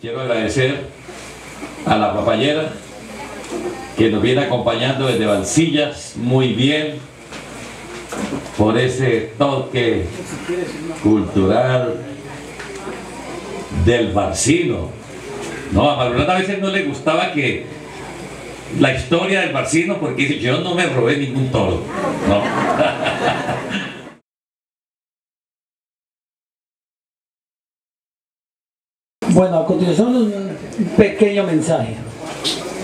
Quiero agradecer a la papayera que nos viene acompañando desde Bancillas muy bien por ese toque cultural del barcino. No, a Malvernata a veces no le gustaba que la historia del barcino porque dice, yo no me robé ningún toro. No. Bueno, a continuación un pequeño mensaje.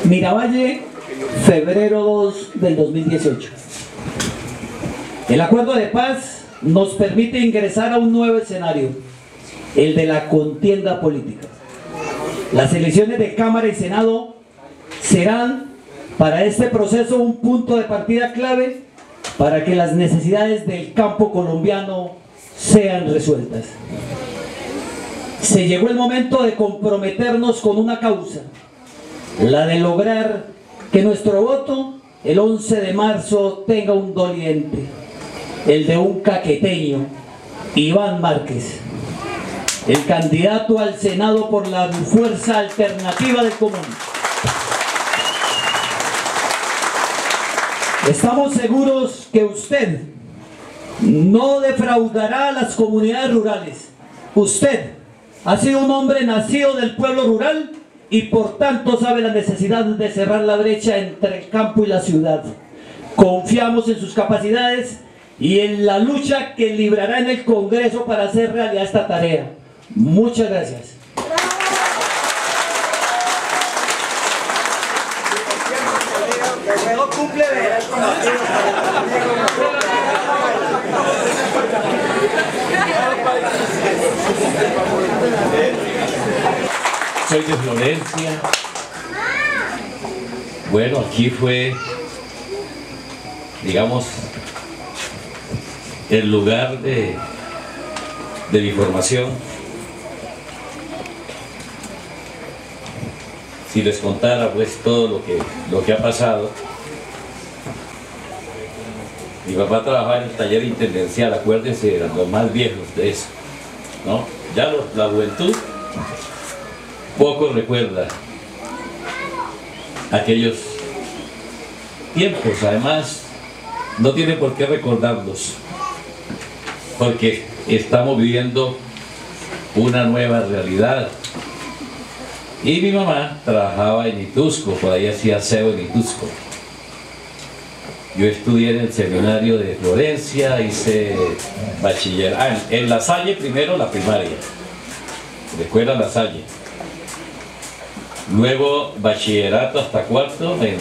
Miravalle, febrero 2 del 2018. El acuerdo de paz nos permite ingresar a un nuevo escenario, el de la contienda política. Las elecciones de Cámara y Senado serán para este proceso un punto de partida clave para que las necesidades del campo colombiano sean resueltas. Se llegó el momento de comprometernos con una causa, la de lograr que nuestro voto el 11 de marzo tenga un doliente, el de un caqueteño, Iván Márquez, el candidato al Senado por la Fuerza Alternativa del Común. Estamos seguros que usted no defraudará a las comunidades rurales. Usted ha sido un hombre nacido del pueblo rural y por tanto sabe la necesidad de cerrar la brecha entre el campo y la ciudad. Confiamos en sus capacidades y en la lucha que librará en el Congreso para hacer realidad esta tarea. Muchas gracias. Soy de Florencia. Bueno, aquí fue, digamos, el lugar de, de mi formación. Si les contara pues todo lo que, lo que ha pasado. Mi papá trabajaba en el taller intendencial, acuérdense, eran los más viejos de eso. ¿no? Ya la juventud poco recuerda aquellos tiempos, además no tiene por qué recordarlos, porque estamos viviendo una nueva realidad. Y mi mamá trabajaba en Itusco, por ahí hacía SEO en Itusco. Yo estudié en el seminario de Florencia, hice bachiller, ah, en, La Salle primero la primaria, la escuela La Salle. Luego bachillerato hasta cuarto en,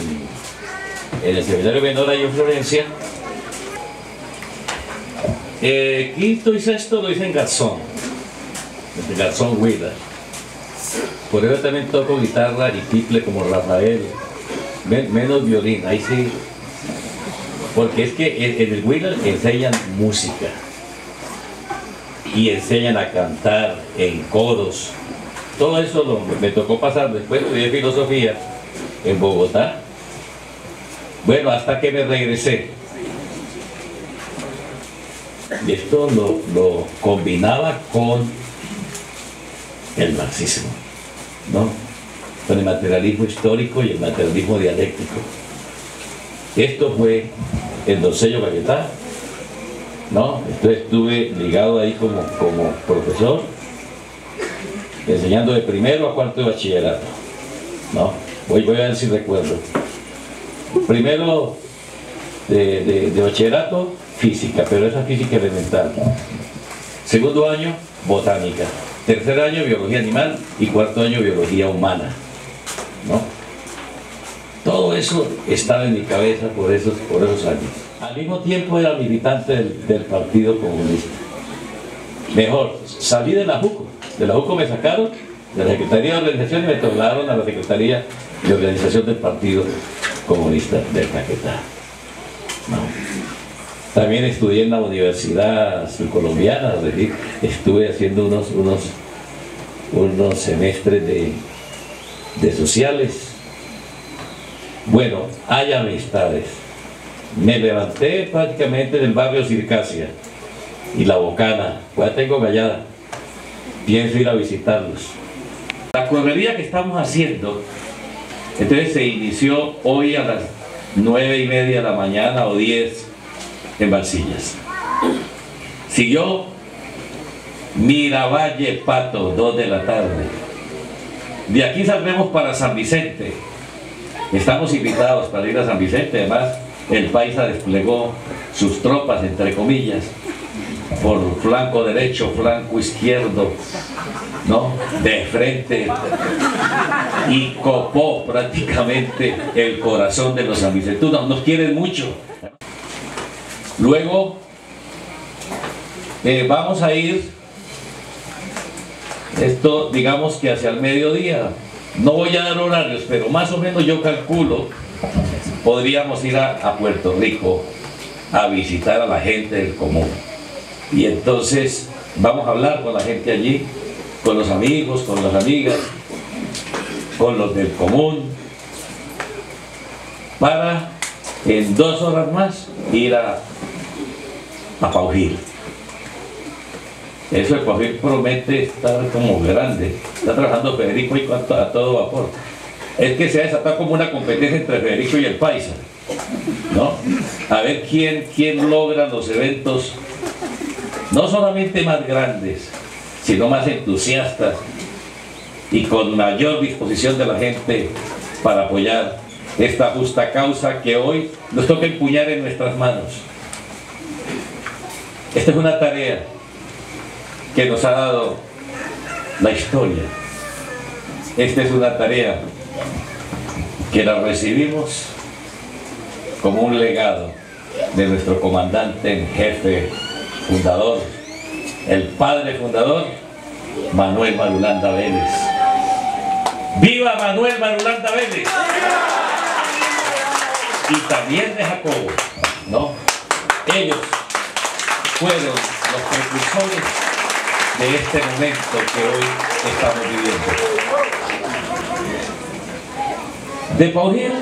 el seminario menor ahí en Florencia. Eh, quinto y sexto lo hice en Garzón, en Garzón Huila. Por eso también toco guitarra y tiple como Rafael, Men- menos violín, ahí sí. Porque es que en, el Huila enseñan música y enseñan a cantar en coros. Todo eso lo- me tocó pasar después, estudié filosofía en Bogotá. Bueno, hasta que me regresé. Y esto lo, lo combinaba con el marxismo, ¿no? Con el materialismo histórico y el materialismo dialéctico. Esto fue en Doncello Caquetá, ¿no? Entonces estuve ligado ahí como, como profesor, enseñando de primero a cuarto de bachillerato, ¿no? Voy, voy a ver si recuerdo. Primero de- de bachillerato, física, pero esa física elemental. Segundo año, botánica. Tercer año, biología animal y cuarto año, biología humana, ¿no? Eso estaba en mi cabeza por esos, por esos años. Al mismo tiempo era militante del, Partido Comunista. Mejor, salí de la JUCO. De la JUCO me sacaron de la Secretaría de Organización y me trasladaron a la Secretaría de Organización del Partido Comunista del Caquetá. También estudié en la Universidad Subcolombiana, es decir, estuve haciendo unos, unos, unos semestres de, de sociales. Bueno, hay amistades. Me levanté prácticamente del barrio Circasia y La Bocana, pues tengo callada. Pienso ir a visitarlos. La correría que estamos haciendo, entonces se inició hoy a las nueve y media de la mañana o 10 en Balsillas. Siguió Miravalle Pato, 2 de la tarde. De aquí saldremos para San Vicente. Estamos invitados para ir a San Vicente, además el Paisa desplegó sus tropas, entre comillas, por flanco derecho, flanco izquierdo, ¿no? De frente y copó prácticamente el corazón de los sanvicentunos. Nos quieren mucho. Luego eh, vamos a ir, esto digamos que hacia el mediodía. No voy a dar horarios, pero más o menos yo calculo, podríamos ir a, Puerto Rico a visitar a la gente del común. Y entonces vamos a hablar con la gente allí, con los amigos, con las amigas, con los del común, para en dos horas más ir a, a Paujil. Eso Paujil promete estar como grande. Está trabajando Federico y a todo vapor. Es que se ha desatado como una competencia entre Federico y el Paisa. ¿no? A ver quién, quién logra los eventos no solamente más grandes, sino más entusiastas y con mayor disposición de la gente para apoyar esta justa causa que hoy nos toca empuñar en nuestras manos. Esta es una tarea que nos ha dado la historia. Esta es una tarea que la recibimos como un legado de nuestro comandante en jefe fundador, el padre fundador, Manuel Marulanda Vélez. ¡Viva Manuel Marulanda Vélez! Y también de Jacobo, ¿no? Ellos fueron los precursores de este momento que hoy estamos viviendo. De Paujil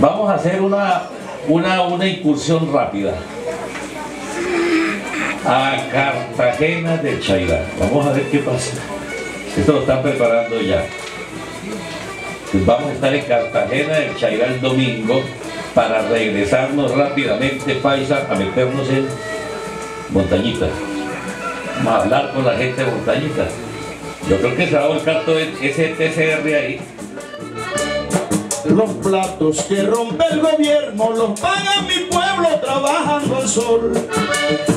vamos a hacer una, una, una incursión rápida a Cartagena del Chairá. Vamos a ver qué pasa. Esto lo están preparando ya. Vamos a estar en Cartagena del Chairá el domingo para regresarnos rápidamente, Paisa, a meternos en Montañita. A hablar con la gente de Montañita. Yo creo que se va a volcar todo ese TCR ahí. Los platos que rompe el gobierno los paga mi pueblo trabajando al sol.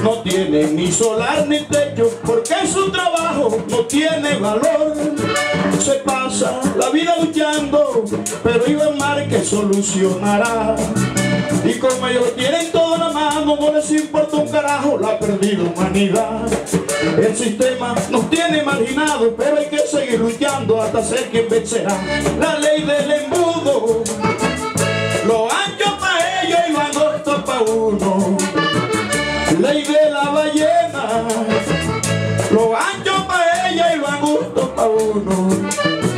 No tiene ni solar ni techo porque su trabajo no tiene valor. Se pasa la vida luchando, pero Iván Márquez solucionará. Y como ellos tienen toda la mano, no les importa un carajo la perdida humanidad. El sistema nos tiene marginados, pero hay que seguir luchando hasta ser quien vencerá. La ley del embudo, lo ancho para ellos y lo angosto para uno. Ley de la ballena, lo ancho para ella y lo angosto para uno.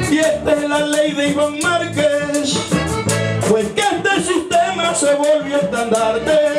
Y esta es la ley de Iván Márquez, pues que este sistema se volvió estandarte